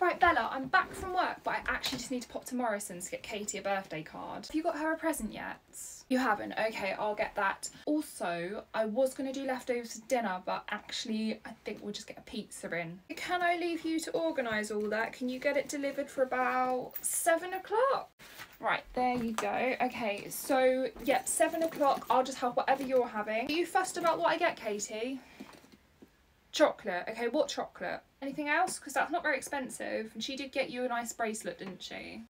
Right, Bella, I'm back from work, but I actually just need to pop to Morrison's to get Katie a birthday card. Have you got her a present yet? You haven't? Okay, I'll get that. Also, I was going to do leftovers for dinner, but actually, I think we'll just get a pizza in. Can I leave you to organise all that? Can you get it delivered for about seven o'clock? Right, there you go. Okay, so, yep, seven o'clock. I'll just have whatever you're having. Are you fussed about what I get, Katie? Chocolate. Okay, what chocolate? Anything else? Because that's not very expensive. And she did get you a nice bracelet, didn't she?